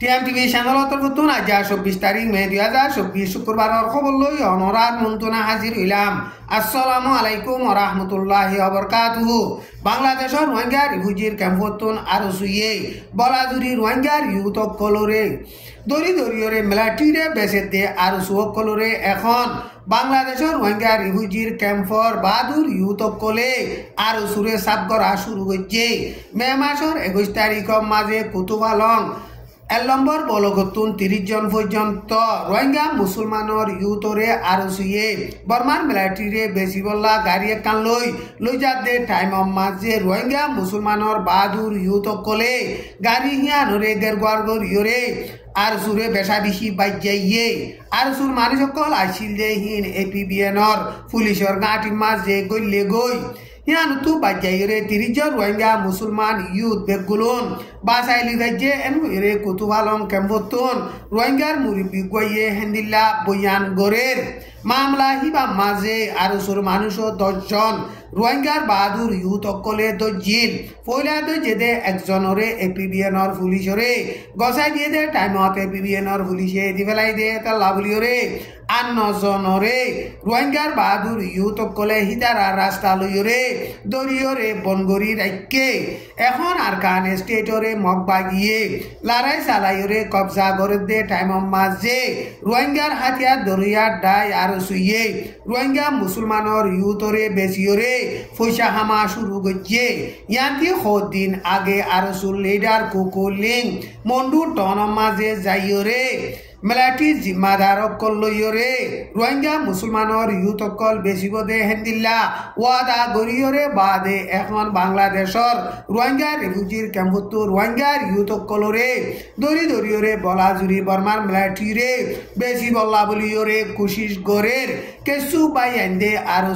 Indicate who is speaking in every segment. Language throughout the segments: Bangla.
Speaker 1: টিএমটিভি চ্যানেলতর নতুন আজ চব্বিশ তারিখ মে দুই হাজার চব্বিশ শুক্রবারের খবর লই অনরাত মন্ত্রণা হাজির হইলাম আসসালামু আলাইকুম রহমতুল্লাহ অবরকাতুহু বাংলাদেশের রোহিঙ্গা রিফিউজির ক্যাম্পতন আরও সুইয়ে বলাজুরি রোহিঙ্গার ইউথ কলরে দরি দরিয়রে মেলাটিরে বেসে দে আরও সুয়ক কলরে এখন বাংলাদেশের রোহিঙ্গা রিফিউজির ক্যাম্পর বাহাদুর ইউথ কলে আরও সুরে সাপ করা শুরু হচ্ছে মে মাসের একুশ তারিখের মাঝে কুতুবালং এক নম্বর বলগতুন তিরিশ জন পর্যন্ত রোহিঙ্গা মুসলমানের ইউতরে আরও সুয়ে বর্মার মিলিটারিরে বেশি বল্লা গাড়ি একান লই লই যাতে টাইম মাঝে রোহিঙ্গা মুসলমানের বাহাদুর ইউত কলে গাড়ি হিয়া নরে গেরগুয়ার গর ইয়রে, আর সুরে বেশা বেশি বাজ্যাইয়ে আর সুর মানুষ সকল আসিল যে হিন এপিবিএনর পুলিশর গাঁটি মাছ যে গইলে গই। হিয়ান তু বাজ্যাইরে তিরিশ জন রোহিঙ্গা মুসলমান ইউথ বেগুলুন বাসাইলি গাজ্যে এন রে কুতুবালং কেম্বতুন রোহিঙ্গার মুরিবি গইয়ে হেন্দিল্লা বয়ান গরের মামলা হিবা মাঝে আরও সুর মানুষ দশজন রোহিঙ্গার বাহাদুর ইউথ অকলে দজিল পয়লা দই যেদে একজনরে এপিবিএনর পুলিশরে গসাই দিয়ে দে টাইমত এপিবিএনর পুলিশে দি পেলাই দে তাল্লা বুলিওরে আর নজনরে রোহিঙ্গার বাহাদুর ইউথ কলে হিতারা রাস্তা লইরে দরিয়রে বনগরি রাইকে এখন আর কান স্টেটরে মগ বাগিয়ে লারাই সালাইরে কবজা করে দে টাইম মাঝে রোহিঙ্গার হাতিয়ার দরিয়ার ডাই আর সুইয়ে রোহিঙ্গা মুসলমানর ইউথরে বেশিওরে পয়সা হামা শুরু করছে ইয়ান্তি দিন আগে আর লিডার কুকুলিং মন্ডু টন মাঝে যাইয়রে মেলাটি জিম্মাদার অকল লইয়রে রোহিঙ্গা মুসলমানের ইউথ অকল বেশি বদে হেন্দিল্লা। ওয়াদা গরিয়রে বাদে এখন বাংলাদেশর রোহিঙ্গা রিফিউজির ক্যাম্পতো রোহিঙ্গার ইউথ অকলরে দরি দরিয়রে বলা জুরি বর্মার মেলাটিরে। বেশি বল্লা বলিয়রে কুশিস গরের কেসু বাই এন্দে আরও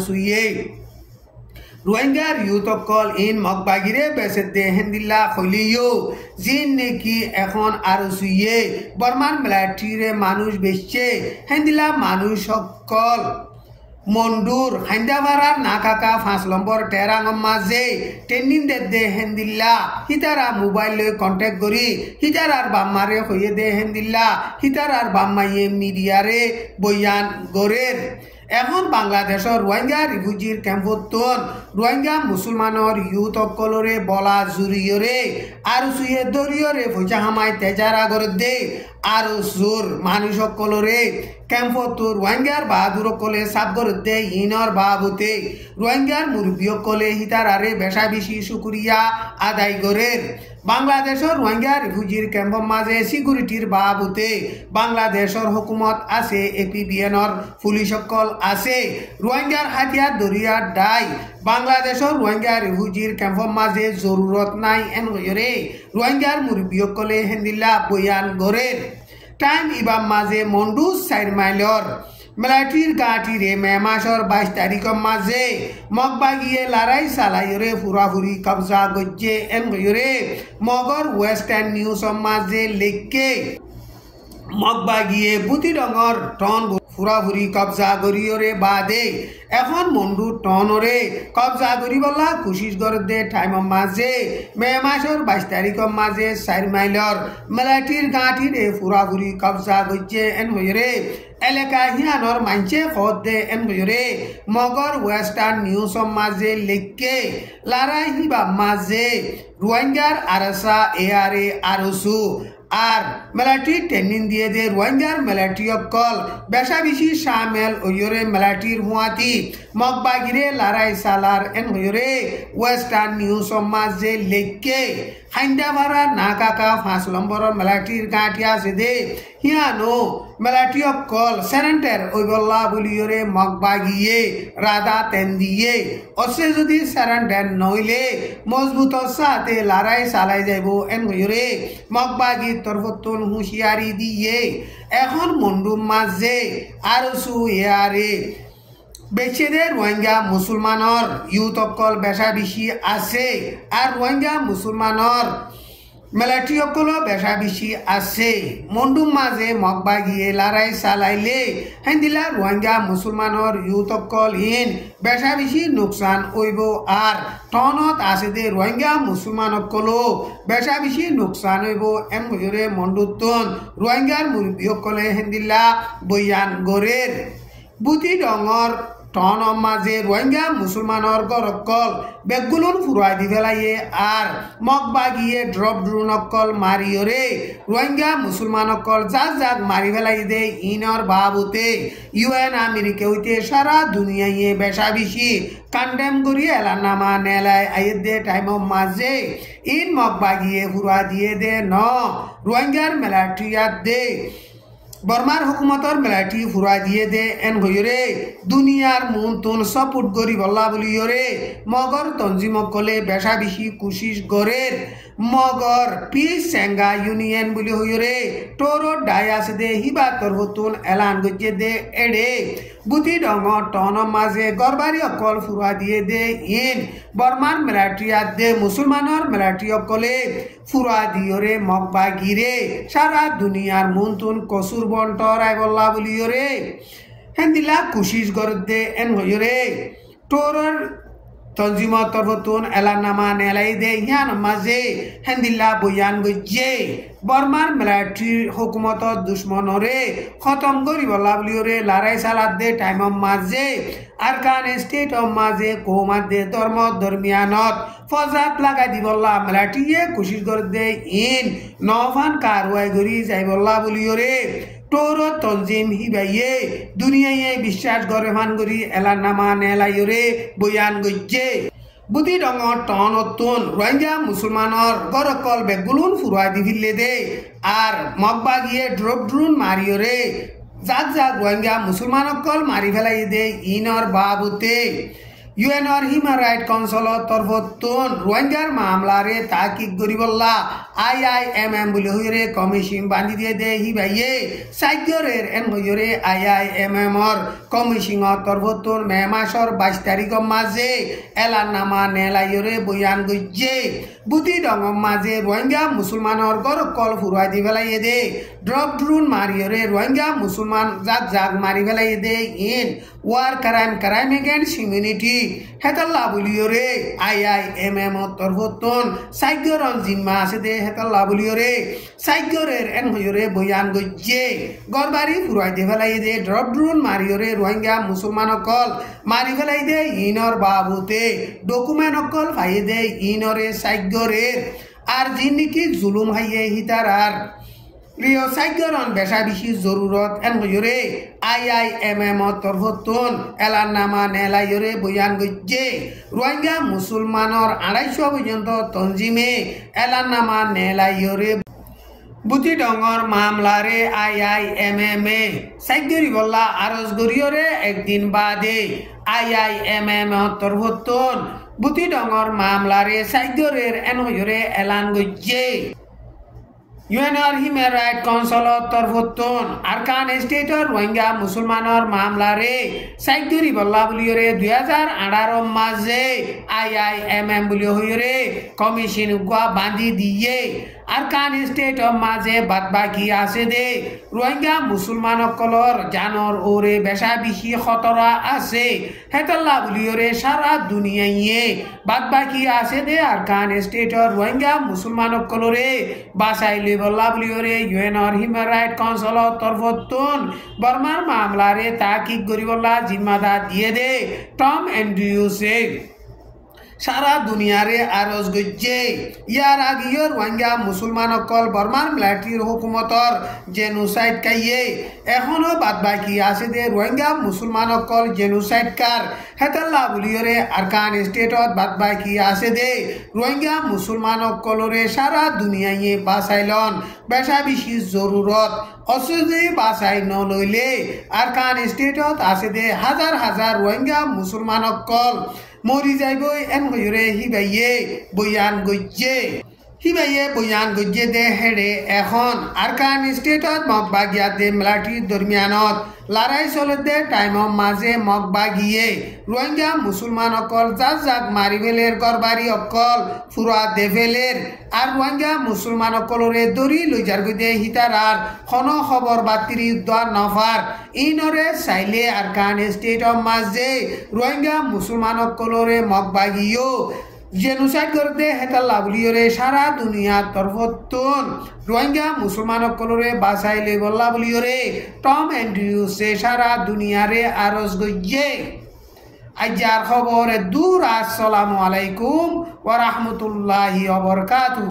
Speaker 1: রোহিঙ্গার ইউথকল ইন মগবাগিরে বেসে দে হেন্দিল্লা খলিও জিন নেকি এখন আর সুইয়ে বর্মান মিলাটিরে মানুষ বেচছে হেন্দিল্লা মানুষ সকল মন্ডুর হাইন্দাবারার নাকাকা পাঁচ নম্বর টেরাং মাঝে ট্রেনিং দে দে হেন্দিল্লা। হিতারা মোবাইল লৈ কন্টেক্ট করি হিতারার বাম্মারে হইয়ে দে হেন্দিল্লা। হিতারার বাম্মাইয়ে মিডিয়ারে বয়ান গরের এখন বাংলাদেশের রোহিঙ্গা রিফিউজির ক্যাম্পতন রোহিঙ্গা মুসলমানের ইউথ অকলরে বলা জুরিয়রে আর সুয়ে দরিয়রে পয়সা হামাই তেজারা করে দে আর সুর মানুষ অকলরে ক্যাম্পত রোহিঙ্গার বাহাদুর কলে সাপ করে দে ইনর বাবুতে রোহিঙ্গার মুরব্বী কলে হিতারারে বেশা বেশি শুকুরিয়া আদায় করের বাংলাদেশের রোহিঙ্গা রিফিউজির ক্যাম্পর মাঝে সিকিউরিটির বাবুতে বাংলাদেশের হুকুমত আছে এ পি এপিবিএনর পুলিশ সকল আছে। রোহিঙ্গার হাতিয়ার দরিয়ার ডাই বাংলাদেশের রোহিঙ্গা রিফিউজির ক্যাম্পর মাঝে জরুরত নাই এন রে রোহিঙ্গার মুরব্বী সকলে হেন্দিল্লা বয়ান গড়ের টাইম मलाटीर काटी रे मैमाश और बाईस तारीख माजे मग बागिए लाराई सालाई रे फुराफुरी कब्जा गज्जे एम गयो मगर वेस्टर्न न्यूज माजे लेके मग बागिए बुद्धि डगर टन ফুরাফুরি কবজা গরিয়রে বাদে। এখন মন্ডু টনরে কবজা করি বলা কুশিস দে টাইম মাঝে মে মাসের বাইশ তারিখের মাঝে চার মাইলর মেলাটির গাঁটির ফুরাফুরি কবজা করছে এন হইরে এলাকা হিয়ানর মানছে খত দে এন হইরে মগর ওয়েস্টার্ন নিউজ মাঝে লেখকে লারা হিবা মাঝে রোহিঙ্গার আরসা এ আর আরসু আর মেলাটি ট্রেনিং দিয়ে দে রোহিঙ্গার মেলাটি অকল বেশা বেশি সামেল ওয়রে মেলাটির হুয়াতি, মগবাগিরে লারাই সালার এন হইরে ওয়েস্টার্ন নিউজ যে লেখকে। হাইন্দাবারা না কাকা পাঁচ নম্বরের মেলাটির গাঁটি আছে দে। হিয়ানো মেলাটি অকল সেরেন্টার ওইবল্লা বলিয়রে মগবাগিয়ে রাধা তেন দিয়ে। অসে যদি সেরেন্টার নইলে, মজবুত সাথে লারাই চালাই যাইব এন হইরে মগবাগির তরফতন হুঁশিয়ারি দিয়ে। এখন মন্ডুম মাঝে আর সু ইয়ারে বেচেদের রোহিঙ্গা মুসলমানর ইউথ অকল বেশা বেশি আছে আর রোহিঙ্গা মুসলমানর মেলাটিসকলো বেচা বেছি আছে। মণ্ডুম মাজে মগবা গিয়ে লাৰাই চালাইলে হেন্দিলা ৰোহিংগা মুছলমানৰ ইউথসকল ইন বেচা বেছি নোকচান কৰিব আর টনত আছে দে ৰোহিংগা মুছলমানসকলো বেচা বেছি নোকচান হইব এম গজৰে মণ্ডুতন ৰোহিংগাৰ মুৰব্বীসকলে হেন্দিলা বৈয়ান গৰেৰ বুটি ডঙৰ টন মাঝে রোহিঙ্গা মুসলমানের গরকল বেগুলুন ফুরাই দি ফেলাইয়ে আর মগ বাগিয়ে ড্রপ ড্রোন অকল মারিওরে রোহিঙ্গা মুসলমান অকল যাক যাক মারি ফেলাই দে ইনর বাবুতে। ইউএন আমেরিকা হইতে সারা দুনিয়ায় বেশা বেশি কান্ডেম করি এলানামা নেলাই, আইয়ে দে টাইম মাঝে ইন মগ বাগিয়ে ফুরা দিয়ে দে ন। রোহিঙ্গার মেলা মেলাট্রিয়াত দে। বর্মার হুকুমতর মেলাটি ফুরা দিয়ে দে এন গইরে দুনিয়ার মন তুন সপুট গরি বল্লা বলি রে মগর তঞ্জিমকলে বেশা বিশি কুশিস গরের মগর পিস সেঙ্গা ইউনিয়ন বলি হইরে টোরো ডায়াস দে হিবা তর হতুন এলান গজে দে এড়ে বুতি ডঙ টন মাঝে গরবারি অকল ফুরা দিয়ে দে ইন বর্মান মেলাটিয়া দে মুসলমানর মেলাটি অকলে ফুরা দিয়রে মগবা গিরে সারা দুনিয়ার মুন্তুন কসুর বন্টর আই বল্লা বলিয়রে হেন্দিলা কুশিস গরদে এন হইরে টোরর তঞ্জিমত তরফতুন এলানামা নেলাই দে ইয়ান মাঝে হেন্দিল্লা বয়ান গজ্জে বর্মার মিলিটারির হুকুমত দুশ্মনরে খতম করি বলা বুলিওরে লারাই সালাদ দে টাইম মাঝে আরকান স্টেট অফ মাঝে কৌমাত দে ধর্ম ধর্মিয়ানত ফজাত লাগাই দি বললা মিলিটারিয়ে কুশিস করে দে ইন নফান কারওয়াই করি যাই বললা বুলিওরে টোর তঞ্জিম হিবাইয়ে দুনিয়ায় বিশ্বাস গরে ফান করি এলার নামা নেলাইরে বয়ান গজ্জে বুদ্ধি রঙর টন অতুন রোহিঙ্গা মুসলমানর গরকল বেগুলুন ফুরাই দি ফিরলে দে আর মগবাগিয়ে গিয়ে ড্রপ ড্রুন মারিয়রে যাক যাক রোহিঙ্গা মুসলমানকল মারি ফেলাই দে ইনর বাবুতে। ইউএনর হিউম্যান রাইট কাউন্সিলৰ তৰফতোন ৰোহিংগাৰ মামলাৰে তাকিক কৰিবল্লা আই আই এম এম বুলি হৈৰে কমিশন বান্ধি দিয়ে দে হি ভাইয়ে। চাগ্যৰেৰ এন হৈৰে আই আই এম এম এমৰ কমিশনৰ তৰফতোন মে মাসর মাছৰ বাইছ তাৰিখৰ মাজে এলানামা নেলাইৰে বয়ান গজ্জে বুটি ডঙৰ মাজে ৰোহিংগা মুছলমানৰ গড় কল ফুৰাই দি পেলাই দে। ড্ৰপ ড্ৰোন মাৰিয়ৰে ৰোহিংগা মুছলমান জাক জাক মাৰি পেলাই দে। In war crime crime against humanity হেতাল্লা বলিওরে আই আই, এম এম তরফতন সাইগরন জিম্মা আছে দে হেতাল্লা বলিওরে সাইগরের এন হইরে বয়ান গজ্জে। গরবারি ফুরাই দে ফেলাই দে, ড্রপ ড্রোন মারিওরে রোহিঙ্গা মুসলমান অকল। মারি ফেলাই দে ইনর বাবুতে। ডকুমেন্ট অকল ফাই দে ইনরে সাইগরের আর যিনি জুলুম হাইয়ে হিতার আর প্রিয় সাইগরন বেশা বেশি জরুরত এন হইরে আই আই এম এম তরফতুন এলার নামা নেলাইরে বয়ান গজ্জে রোহিঙ্গা মুসলমানর আড়াইশো পর্যন্ত তঞ্জিমে এলার নামা নেলাইরে বুটি ডঙর মামলারে আই আই এম এম এ সাইগরি বল্লা আরজ গরিয়রে একদিন বাদে আই আই এম এম তরফতুন বুটি ডঙর মামলারে সাইগরের এন হইরে এলান গজ্জে ইউএনআর হিউম্যান রাইট কাউন্সিলৰ তৰ্ভোত্তন আৰকান ষ্টেটৰ ৰোহিংগা মুছলমানৰ মামলাৰে সাইদুরি বল্লা বুলিৰে দুই হাজাৰ আঠাৰ মাজে আই আই এম এম বুলি হৈৰে কমিশন বান্ধি দিয়ে। আরকান স্টেটৰ মাজে বাদ বাকী আছে দে। ৰোহিংগা মুছলমানসকলৰ জানৰ ওৰে বেচা বেছি খতৰা আছে। হেতল্লা বুলিৰে সারা দুনিয়াইয়ে বাদ বাকী আছে দে আরকান স্টেটৰ ৰোহিংগা মুছলমানসকলৰে। বাচাই লৈ বল্লা বুলিৰে ইউএনৰ হিউম্যান রাইট কাউন্সিলৰ তৰফতোন বৰ্মাৰ মামলাৰে তাকিক কৰিবলা জিম্মাদাৰ দিয়ে দে। টম এন্ড্ৰিউছে সারা দুনিয়ারে আরজ গজ্জে। ইয়ার আগিয়র ওয়াঙ্গা মুসলমান অকল বর্মার মিলিটারির হুকুমতর জেনুসাইড কাইয়ে। এখনও বাদ বাকি আছে দে রোহিঙ্গা মুসলমান অকল জেনুসাইড কার হেতাল্লা বুলিয়রে আরকান স্টেটত বাদ বাকি আছে দে। রোহিঙ্গা মুসলমান অকলরে সারা দুনিয়ায় বাসাইলন বেশা বেশি জরুরত অসুজি বাসাই নলইলে। আরকান স্টেটত আছে দে হাজার হাজার রোহিঙ্গা মুসলমান অকল মরি যাইব এন হইরে হিবাইয়ে বয়ান গজ্জে হিবাইয়ে বয়ান গজ্জে দে হেডে এখন আরকান স্টেটত মগবাগিয়াতে মেলাটির দরমিয়ানত লড়াই চলতে টাইমৰ মাজে মগবাগিয়ে রোহিঙ্গা মুসলমান অকল যাক যাক মারি ফেলের গরবারি অকল ফুরা দে ফেলের আর রোহিঙ্গা মুসলমান অকলরে দরি লৈ যার গইতে হিতারার খন খবর বাতিরি উদ্ধার নফার ইনরে চাইলে আরকান স্টেটৰ মাজে রোহিঙ্গা মুসলমান অকলরে মগবাগিও জেনুসাইড করতে হেতাল্লা লাবলিয়রে সারা দুনিয়ার তরফতন রোহিঙ্গা মুসলমান সকলরে বাসাইলে বল্লা লাবলিয়রে টম অ্যান্ড্রিউসে সারা দুনিয়ারে আরজ গইয়ে আজ্জার খবর দূর আসসালামু আলাইকুম ওয়া রাহমাতুল্লাহি ওয়া বারাকাতুহু